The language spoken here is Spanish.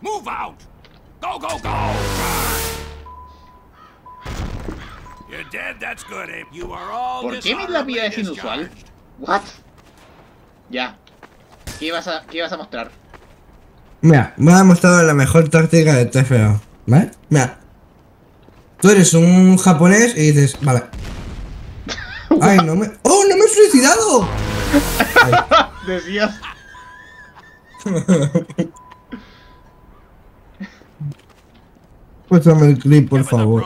Move out! Go, go, go! You're dead, that's good, Abe. You are all ¿Por qué mi lápida es inusual? What? Ya. ¿Qué ibas a, qué ibas a mostrar? Mira, me ha mostrado la mejor táctica de TFO. ¿Vale? Mira. Tú eres un japonés y dices, vale. Ay, no me. ¡Oh, no me he suicidado! Decías. Pásame el clip, por favor.